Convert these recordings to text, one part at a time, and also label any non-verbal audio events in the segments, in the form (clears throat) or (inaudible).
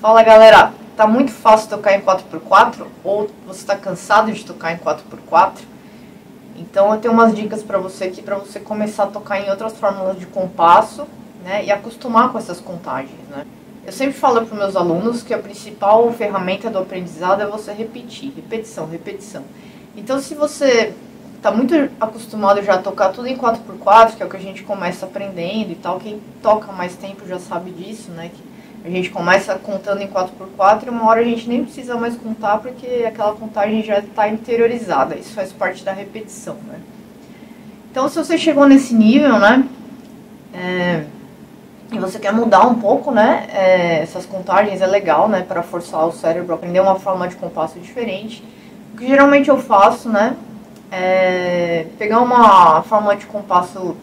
Fala galera, tá muito fácil tocar em 4x4 ou você tá cansado de tocar em 4x4? Então eu tenho umas dicas para você aqui para você começar a tocar em outras fórmulas de compasso, né, e acostumar com essas contagens, né? Eu sempre falo para meus alunos que a principal ferramenta do aprendizado é você repetir, repetição, repetição. Então se você está muito acostumado já a tocar tudo em 4x4, que é o que a gente começa aprendendo e tal, quem toca mais tempo já sabe disso, né? Que a gente começa contando em 4x4 e uma hora a gente nem precisa mais contar porque aquela contagem já está interiorizada. Isso faz parte da repetição, né? Então, se você chegou nesse nível, né? É, e você quer mudar um pouco, né? É, essas contagens é legal, né? Para forçar o cérebro a aprender uma forma de compasso diferente. O que geralmente eu faço, né? É pegar uma forma de compasso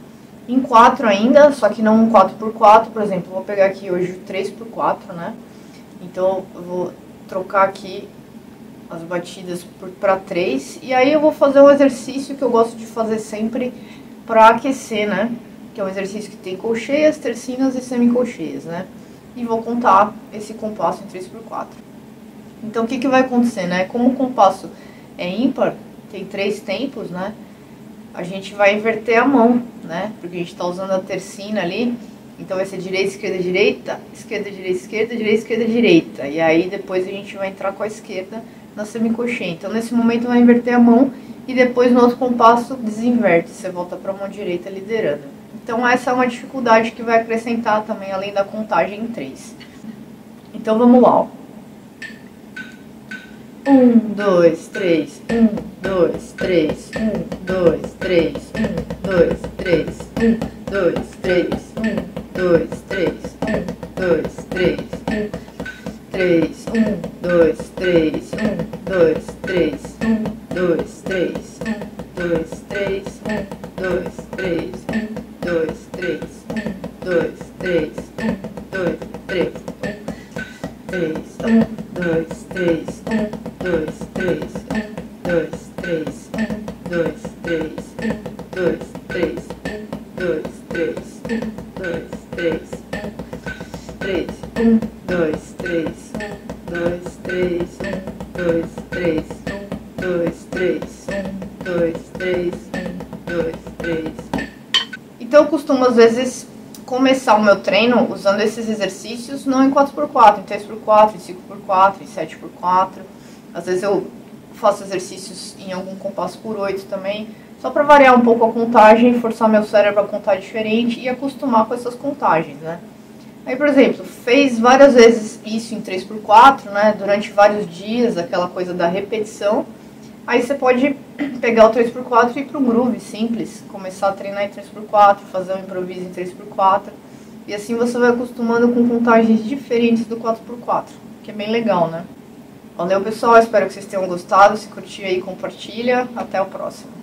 em 4 ainda, só que não 4x4, por exemplo, vou pegar aqui hoje 3x4, né? Então eu vou trocar aqui as batidas para 3 e aí eu vou fazer um exercício que eu gosto de fazer sempre para aquecer, né? Que é um exercício que tem colcheias, tercinas e semicolcheias, né? E vou contar esse compasso em 3x4. Então o que, que vai acontecer, né? Como o compasso é ímpar, tem três tempos, né? A gente vai inverter a mão, né? Porque a gente está usando a tercina ali. Então vai ser direita, esquerda, direita, esquerda, direita, esquerda, direita, esquerda, direita. E aí depois a gente vai entrar com a esquerda na semicoxinha. Então nesse momento vai inverter a mão e depois no outro compasso desinverte. Você volta para a mão direita liderando. Então essa é uma dificuldade que vai acrescentar também além da contagem em 3. Então vamos lá. Um, dois, três, um, dois, três, um, dois, três, um, dois, três, um, dois, três, um, dois, três, um, dois, três, um, três, um, dois, três, um, dois, três, um, dois, três, um, dois, três, um, dois, três, dois, três, um, dois, três, um, dois, três, um, dois, três, um, dois, três, um, três, um, dois, três, um, dois, três, um, dois, três, um, dois, três, um, dois, três, um, dois, três. Então eu costumo às vezes começar o meu treino usando esses exercícios não em 4x4, em 3x4, em 5x4, em 7x4 às vezes eu faço exercícios em algum compasso por 8 também, só para variar um pouco a contagem, forçar meu cérebro a contar diferente e acostumar com essas contagens, né? Aí, por exemplo, fez várias vezes isso em 3x4, né, durante vários dias, aquela coisa da repetição. Aí você pode (clears throat) pegar o 3x4 e ir para um groove simples, começar a treinar em 3x4, fazer um improviso em 3x4. E assim você vai acostumando com contagens diferentes do 4x4, que é bem legal, né? Valeu, pessoal. Espero que vocês tenham gostado. Se curtir aí, compartilha. Até o próximo.